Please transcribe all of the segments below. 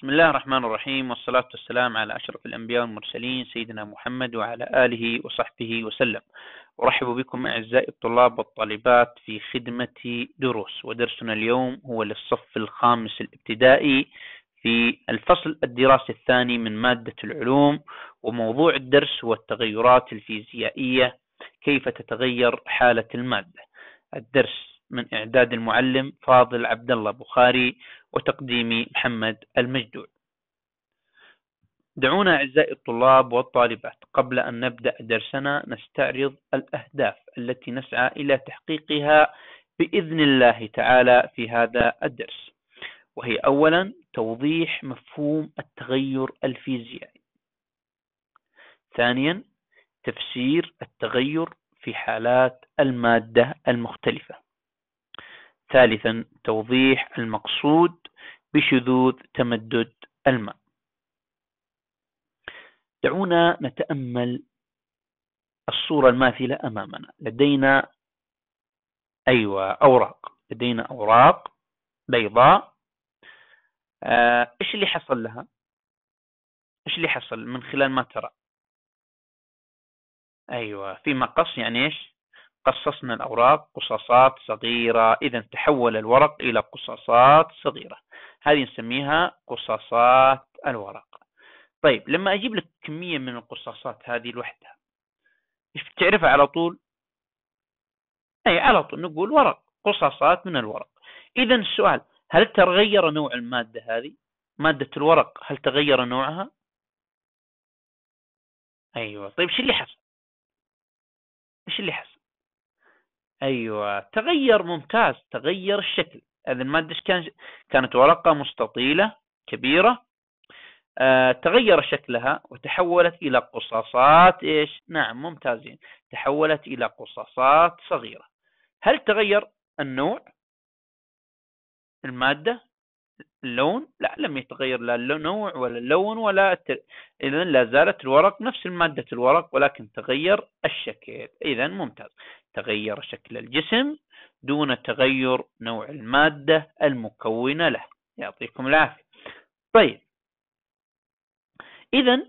بسم الله الرحمن الرحيم والصلاة والسلام على أشرف الأنبياء والمرسلين سيدنا محمد وعلى آله وصحبه وسلم. أرحب بكم أعزائي الطلاب والطالبات في خدمة دروس ودرسنا اليوم هو للصف الخامس الابتدائي في الفصل الدراسي الثاني من مادة العلوم وموضوع الدرس هو التغيرات الفيزيائية كيف تتغير حالة المادة. الدرس من إعداد المعلم فاضل عبد الله بخاري وتقديم محمد المجدول. دعونا أعزائي الطلاب والطالبات قبل أن نبدأ درسنا نستعرض الأهداف التي نسعى إلى تحقيقها بإذن الله تعالى في هذا الدرس. وهي أولا توضيح مفهوم التغير الفيزيائي. ثانيا تفسير التغير في حالات المادة المختلفة. ثالثا توضيح المقصود بشذوذ تمدد الماء. دعونا نتأمل الصورة الماثلة أمامنا. لدينا أيوة أوراق. لدينا أوراق بيضاء. آه، إيش اللي حصل لها؟ إيش اللي حصل من خلال ما ترى؟ أيوة في مقص يعني إيش؟ قصصنا الأوراق قصاصات صغيرة. إذا تحول الورق إلى قصاصات صغيرة. هذه نسميها قصاصات الورق. طيب لما أجيب لك كمية من القصاصات هذه لوحدها إيش بتعرفها على طول؟ أي على طول نقول ورق قصاصات من الورق. إذا السؤال هل تغير نوع المادة هذه؟ مادة الورق هل تغير نوعها؟ أيوة. طيب شو اللي حصل؟ إيش اللي حصل؟ أيوه. تغير ممتاز تغير الشكل. هذه المادة كان؟ كانت ورقة مستطيلة كبيرة. آه تغير شكلها وتحولت إلى قصاصات. إيش؟ نعم ممتازين. تحولت إلى قصاصات صغيرة. هل تغير النوع؟ المادة؟ اللون لا لم يتغير لا النوع ولا اللون ولا الت... اذا لا زالت الورق نفس مادة الورق ولكن تغير الشكل. اذا ممتاز. تغير شكل الجسم دون تغير نوع المادة المكونة له. يعطيكم العافية. طيب. إذا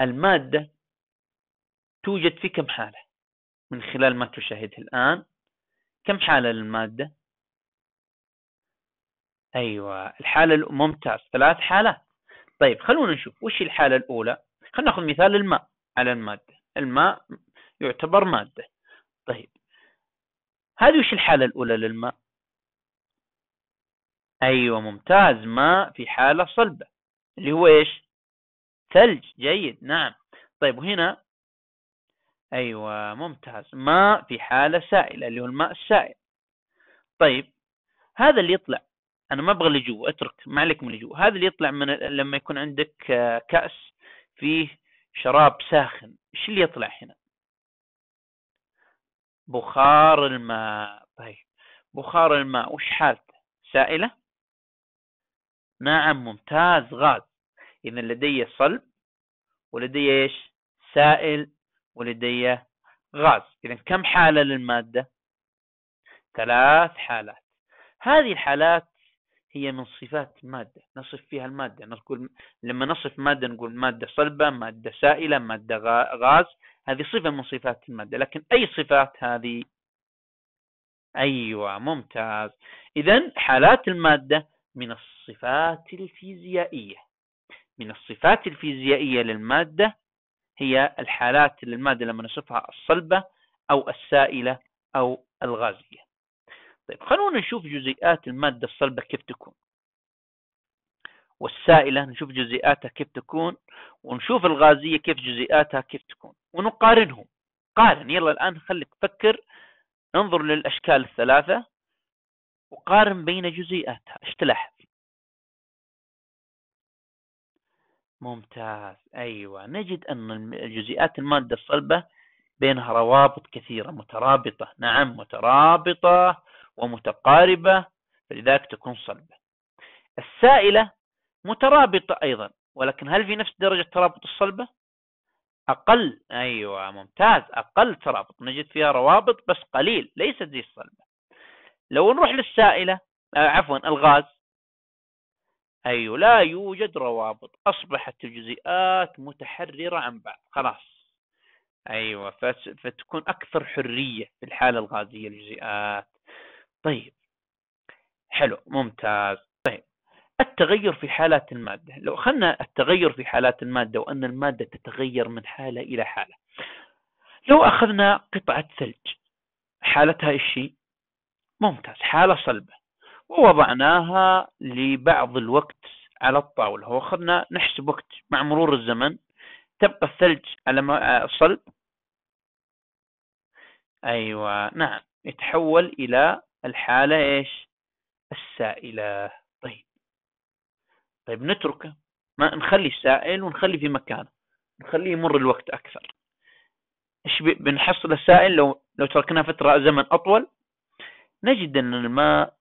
المادة توجد في كم حالة؟ من خلال ما تشاهده الآن. كم حالة للمادة؟ أيوة. الحالة ممتاز. ثلاث حالات. طيب خلونا نشوف. وش الحالة الأولى؟ خلينا ناخذ مثال الماء على المادة. الماء يعتبر مادة. طيب. هذه وش الحالة الأولى للماء؟ أيوة ممتاز. ماء في حالة صلبة. اللي هو إيش؟ ثلج. جيد. نعم. طيب وهنا؟ أيوة ممتاز. ماء في حالة سائلة اللي هو الماء السائل. طيب هذا اللي يطلع. أنا ما أبغى اللي جوا أترك ما عليك من جوا. هذا اللي يطلع من لما يكون عندك كأس فيه شراب ساخن. إيش اللي يطلع هنا؟ بخار الماء. طيب. بخار الماء وش حالته؟ سائلة؟ نعم ممتاز غاز. إذا لدي صلب ولدي إيش؟ سائل ولدي غاز. إذا كم حالة للمادة؟ ثلاث حالات. هذه الحالات هي من صفات المادة نصف فيها المادة. نقول لما نصف مادة نقول مادة صلبة مادة سائلة مادة غاز هذه صفة من صفات المادة. لكن أي صفات هذه؟ أيوة ممتاز. إذا حالات المادة من الصفات الفيزيائية. من الصفات الفيزيائية للمادة هي الحالات للمادة لما نصفها الصلبة أو السائلة أو الغازية. طيب خلونا نشوف جزيئات المادة الصلبة كيف تكون. والسائلة نشوف جزيئاتها كيف تكون ونشوف الغازية كيف جزيئاتها كيف تكون ونقارنهم. قارن يلا الآن خليك فكر انظر للأشكال الثلاثة وقارن بين جزيئاتها. إيش تلاحظ؟ ممتاز. أيوة نجد أن جزيئات المادة الصلبة بينها روابط كثيرة مترابطة. نعم مترابطة. ومتقاربة فلذلك تكون صلبة. السائلة مترابطة أيضا ولكن هل في نفس درجة ترابط الصلبة؟ أقل أيوة ممتاز أقل ترابط. نجد فيها روابط بس قليل ليست زي الصلبة. لو نروح للسائلة آه عفوا الغاز. أيوة لا يوجد روابط أصبحت الجزيئات متحررة عن بعض خلاص. أيوة فتكون أكثر حرية في الحالة الغازية الجزيئات. طيب. حلو ممتاز. طيب التغير في حالات المادة. لو أخذنا التغير في حالات المادة وأن المادة تتغير من حالة إلى حالة. لو أخذنا قطعة ثلج حالتها إيش ممتاز حالة صلبة. ووضعناها لبعض الوقت على الطاولة. وأخذنا نحسب وقت مع مرور الزمن. تبقى الثلج على صلب أيوة نعم. يتحول إلى الحالة إيش؟ السائلة. طيب. طيب نتركه. ما نخلي السائل ونخلي في مكانه. نخليه يمر الوقت أكثر. إيش بنحصل السائل لو لو تركناه فترة زمن أطول نجد أن الماء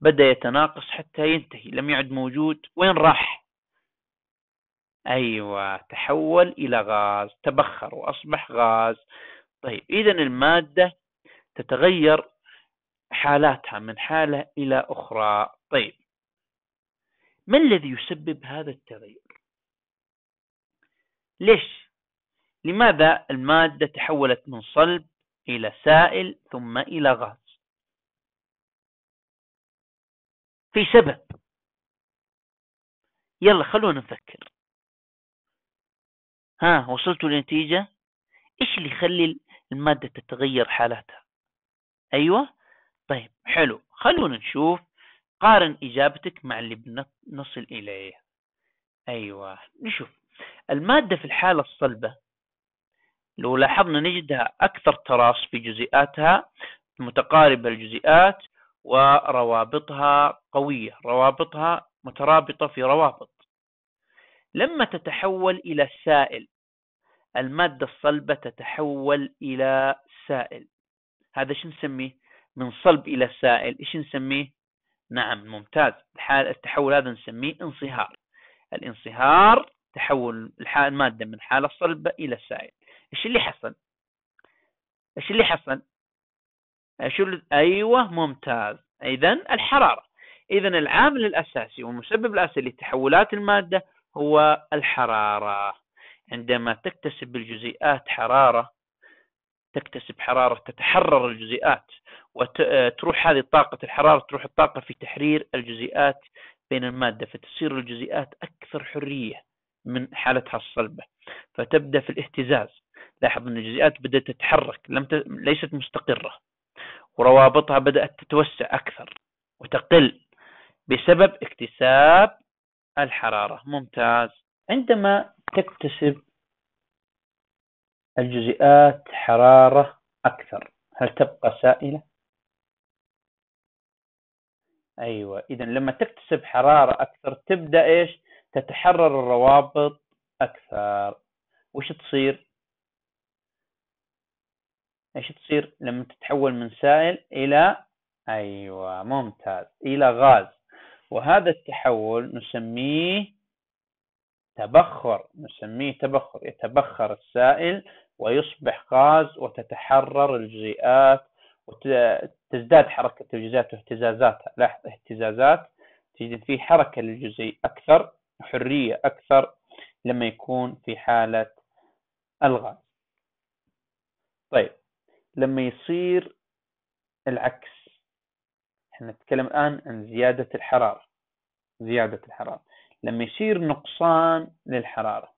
بدأ يتناقص حتى ينتهي. لم يعد موجود. وين راح؟ أيوة تحول إلى غاز. تبخر وأصبح غاز. طيب إذا المادة تتغير حالاتها من حالة إلى أخرى. طيب ما الذي يسبب هذا التغير ليش؟ لماذا المادة تحولت من صلب إلى سائل ثم إلى غاز؟ في سبب. يلا خلونا نفكر. ها وصلتوا لنتيجة؟ إيش اللي يخلي المادة تتغير حالاتها؟ أيوه طيب حلو. خلونا نشوف. قارن إجابتك مع اللي بنصل إليه. أيوه نشوف. المادة في الحالة الصلبة. لو لاحظنا نجدها أكثر تراص في جزيئاتها متقاربة الجزيئات وروابطها قوية روابطها مترابطة في روابط. لما تتحول إلى سائل المادة الصلبة تتحول إلى سائل. هذا شو نسميه؟ من صلب إلى سائل. إيش نسميه؟ نعم ممتاز. التحول هذا نسميه انصهار. الانصهار تحول المادة من حالة صلبة إلى سائل. إيش اللي حصل؟ إيش اللي حصل؟ شو أيوه ممتاز. اذا الحرارة. اذا العامل الأساسي والمسبب الأساسي لتحولات المادة هو الحرارة. عندما تكتسب الجزيئات حرارة تكتسب حرارة تتحرر الجزيئات. وتروح هذه طاقه الحرارة تروح الطاقة في تحرير الجزيئات بين المادة فتصير الجزيئات أكثر حرية من حالتها الصلبة. فتبدأ في الاهتزاز. لاحظ أن الجزيئات بدأت تتحرك لم ت... ليست مستقرة وروابطها بدأت تتوسع أكثر وتقل بسبب اكتساب الحرارة. ممتاز. عندما تكتسب الجزيئات حرارة أكثر هل تبقى سائلة؟ أيوة. إذا لما تكتسب حرارة أكثر تبدأ إيش؟ تتحرر الروابط أكثر. وش تصير؟ إيش تصير؟ لما تتحول من سائل إلى أيوه ممتاز. إلى غاز. وهذا التحول نسميه تبخر. نسميه تبخر. يتبخر السائل ويصبح غاز وتتحرر الجزيئات وتزداد حركة الجزيئات واهتزازاتها لاحظ اهتزازات تجد فيه حركة للجزيء أكثر حرية أكثر لما يكون في حالة الغاز. طيب لما يصير العكس إحنا نتكلم الآن عن زيادة الحرارة زيادة الحرارة. لما يصير نقصان للحرارة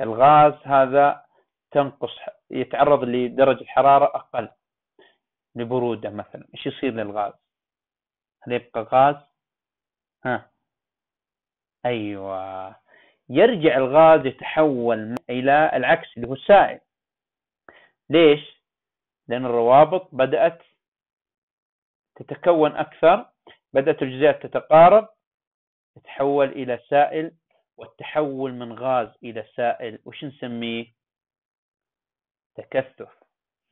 الغاز هذا تنقص يتعرض لدرجة حرارة أقل. لبرودة مثلا إيش يصير للغاز؟ هل يبقى غاز؟ ها. أيوة. يرجع الغاز يتحول إلى العكس اللي هو السائل. ليش؟ لأن الروابط بدأت تتكون أكثر بدأت الجزيئات تتقارب تتحول إلى سائل والتحول من غاز إلى سائل وش نسميه؟ تكثف.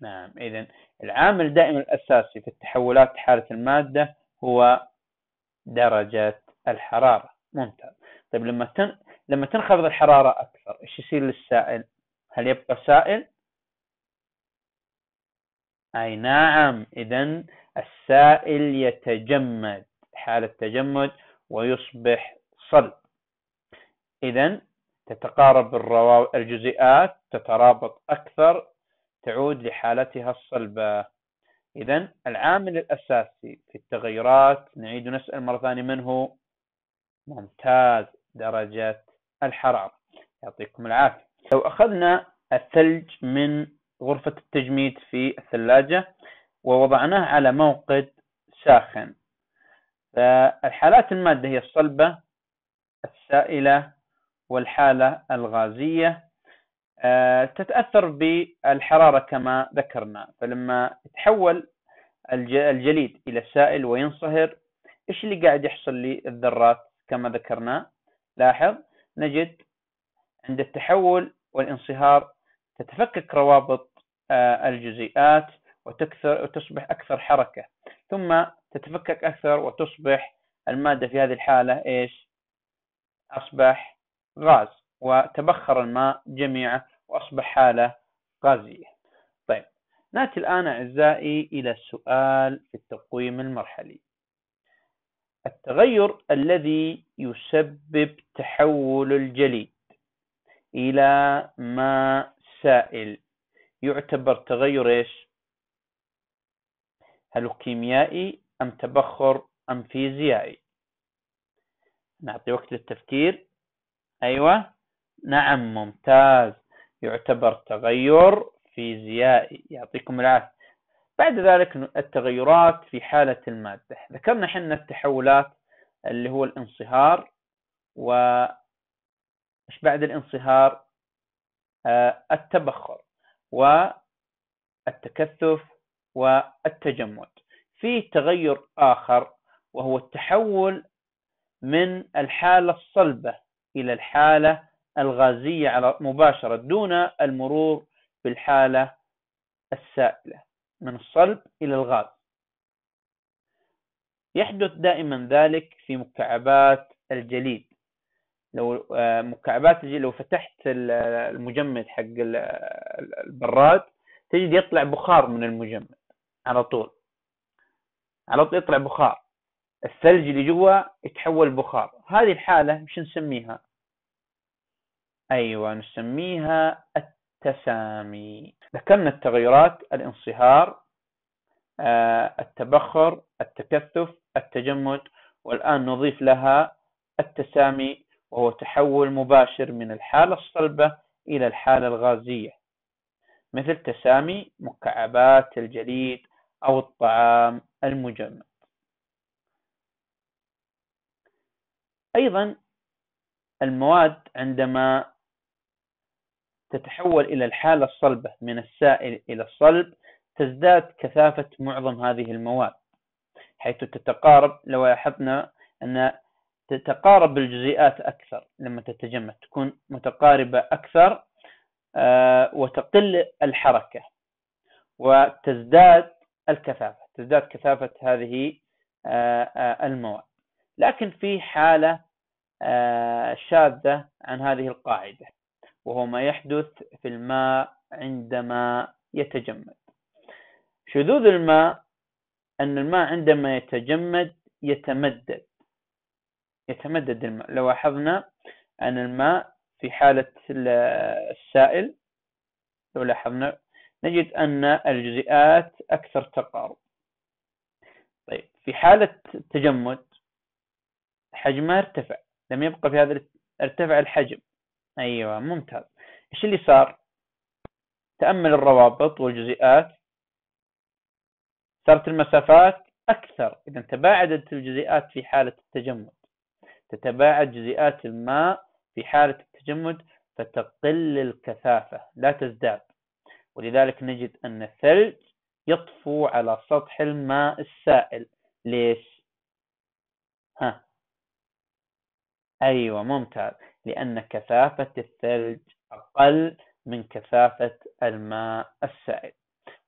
نعم إذا العامل دائما الأساسي في التحولات حالة المادة هو درجة الحرارة. ممتاز. طيب لما تن... لما تنخفض الحرارة أكثر إيش يصير للسائل؟ هل يبقى سائل؟ أي نعم. إذا السائل يتجمد حالة تجمد ويصبح الصلب إذا تتقارب الجزيئات تترابط أكثر تعود لحالتها الصلبة. إذا العامل الأساسي في التغيرات نعيد نسأل مرة ثانية من هو؟ ممتاز درجة الحرارة. يعطيكم العافية. لو أخذنا الثلج من غرفة التجميد في الثلاجة ووضعناه على موقد ساخن فالحالات المادة هي الصلبة السائلة والحالة الغازية. آه، تتأثر بالحرارة كما ذكرنا. فلما يتحول الجليد إلى سائل وينصهر إيش اللي قاعد يحصل للذرات؟ كما ذكرنا. لاحظ نجد عند التحول والانصهار تتفكك روابط آه، الجزيئات وتكثر وتصبح أكثر حركة. ثم تتفكك أكثر وتصبح المادة في هذه الحالة إيش؟ أصبح غاز. وتبخر الماء جميعه وأصبح حالة غازية. طيب نأتي الآن أعزائي إلى السؤال في التقويم المرحلي. التغير الذي يسبب تحول الجليد إلى ماء سائل يعتبر تغير إيش؟ هل هو كيميائي أم تبخر أم فيزيائي؟ نعطي وقت للتفكير. أيوة. نعم ممتاز. يعتبر تغير فيزيائي. يعطيكم العافية. بعد ذلك التغيرات في حالة المادة. ذكرنا حنا التحولات اللي هو الانصهار و إيش بعد الانصهار؟ آه التبخر والتكثف والتجمد في تغير آخر وهو التحول من الحالة الصلبة إلى الحالة الغازية على مباشرة دون المرور بالحالة السائلة من الصلب إلى الغاز. يحدث دائما ذلك في مكعبات الجليد. لو آه، مكعبات الجليد لو فتحت المجمد حق البراد تجد يطلع بخار من المجمد على طول. على طول يطلع بخار. الثلج اللي جوا يتحول بخار. هذه الحالة مش نسميها أيوة نسميها التسامي. ذكرنا التغيرات الانصهار آه، التبخر التكثف التجمد والآن نضيف لها التسامي وهو تحول مباشر من الحالة الصلبة إلى الحالة الغازية. مثل تسامي مكعبات الجليد أو الطعام المجمد. أيضا المواد عندما تتحول إلى الحالة الصلبة من السائل إلى الصلب تزداد كثافة معظم هذه المواد حيث تتقارب لو لاحظنا أن تتقارب الجزيئات أكثر لما تتجمد تكون متقاربة أكثر آه، وتقل الحركة وتزداد الكثافة تزداد كثافة هذه آه، آه، المواد. لكن في حالة شاذة عن هذه القاعدة. وهو ما يحدث في الماء عندما يتجمد. شذوذ الماء أن الماء عندما يتجمد يتمدد. يتمدد الماء. لو لاحظنا أن الماء في حالة السائل لو لاحظنا نجد أن الجزيئات أكثر تقارب. طيب في حالة التجمد حجمها ارتفع. لم يبقى في هذا ارتفع الحجم. أيوة ممتاز. إيش اللي صار؟ تأمل الروابط والجزيئات. صارت المسافات أكثر. إذا تباعدت الجزيئات في حالة التجمد. تتباعد جزيئات الماء في حالة التجمد فتقل الكثافة لا تزداد. ولذلك نجد أن الثلج يطفو على سطح الماء السائل. ليش؟ ها. أيوة ممتاز. لأن كثافة الثلج أقل من كثافة الماء السائل.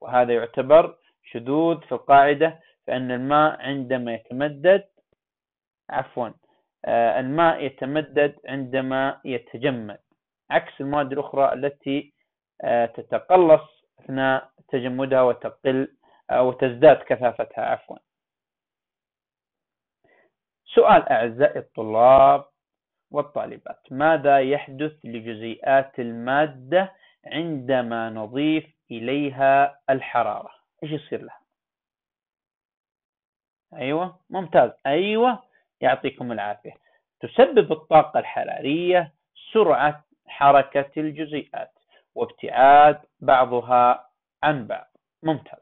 وهذا يعتبر شذوذ في القاعدة فإن الماء عندما يتمدد عفوا آه، الماء يتمدد عندما يتجمد. عكس المواد الأخرى التي آه، تتقلص أثناء تجمدها وتقل أو تزداد كثافتها. عفوا. سؤال أعزائي الطلاب والطالبات. ماذا يحدث لجزيئات المادة عندما نضيف إليها الحرارة؟ إيش يصير لها؟ أيوة ممتاز. أيوة يعطيكم العافية. تسبب الطاقة الحرارية سرعة حركة الجزيئات وابتعاد بعضها عن بعض. ممتاز.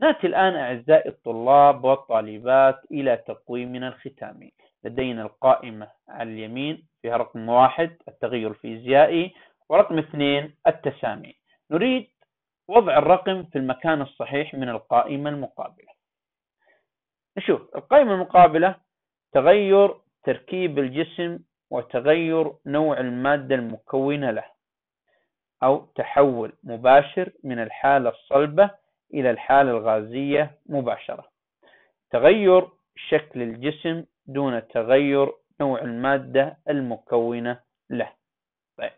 نأتي الآن أعزائي الطلاب والطالبات إلى تقويمنا الختامي لدينا القائمة على اليمين فيها رقم واحد التغير الفيزيائي ورقم اثنين التسامي. نريد وضع الرقم في المكان الصحيح من القائمة المقابلة. نشوف القائمة المقابلة تغير تركيب الجسم وتغير نوع المادة المكونة له أو تحول مباشر من الحالة الصلبة إلى الحالة الغازية مباشرة. تغير شكل الجسم دون تغير نوع المادة المكونة له. طيب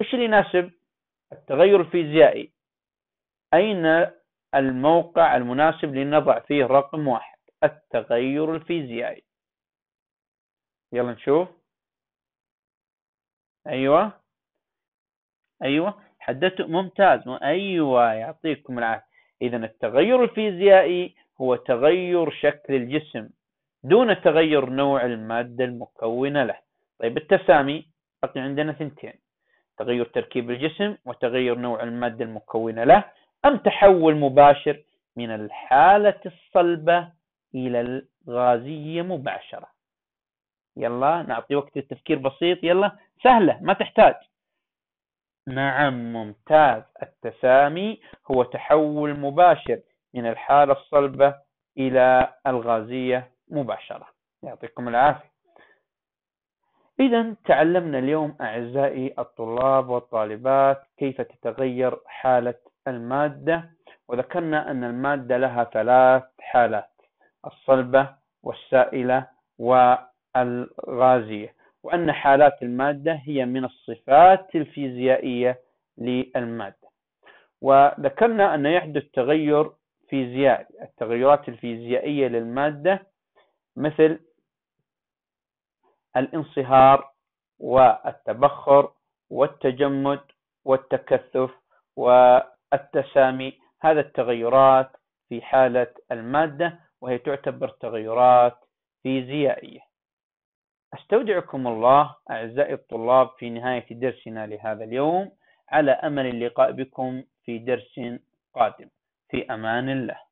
إيش اللي يناسب؟ التغير الفيزيائي. أين الموقع المناسب لنضع فيه رقم واحد؟ التغير الفيزيائي. يلا نشوف. أيوة. أيوة. حددت ممتاز. أيوة يعطيكم العافية. إذا التغير الفيزيائي هو تغير شكل الجسم. دون تغير نوع المادة المكونة له. طيب التسامي بقي عندنا ثنتين. تغير تركيب الجسم وتغير نوع المادة المكونة له. أم تحول مباشر من الحالة الصلبة إلى الغازية مباشرة. يلا نعطي وقت التفكير بسيط. يلا سهلة ما تحتاج. نعم ممتاز. التسامي هو تحول مباشر من الحالة الصلبة إلى الغازية مباشرة. يعطيكم العافية. إذا تعلمنا اليوم أعزائي الطلاب والطالبات كيف تتغير حالة المادة وذكرنا أن المادة لها ثلاث حالات الصلبة والسائلة والغازية. وأن حالات المادة هي من الصفات الفيزيائية للمادة. وذكرنا أن يحدث تغير فيزيائي. التغيرات الفيزيائية للمادة مثل الانصهار والتبخر والتجمد والتكثف والتسامي. هذا التغيرات في حالة المادة وهي تعتبر تغيرات فيزيائية. أستودعكم الله أعزائي الطلاب في نهاية درسنا لهذا اليوم. على أمل اللقاء بكم في درس قادم. في أمان الله.